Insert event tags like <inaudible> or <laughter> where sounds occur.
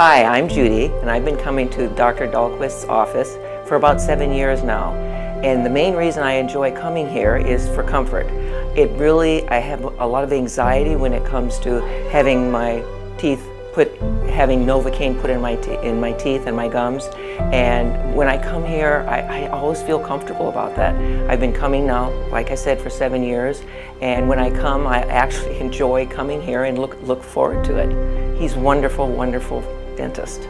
Hi, I'm Judy, and I've been coming to Dr. Dahlquest's office for about seven years now. And the main reason I enjoy coming here is for comfort. It really, I have a lot of anxiety when it comes to having my teeth put, having Novocaine put in my, in my teeth and my gums. And when I come here, I, I always feel comfortable about that. I've been coming now, like I said, for seven years. And when I come, I actually <laughs> enjoy coming here and look, look forward to it. He's wonderful, wonderful dentist.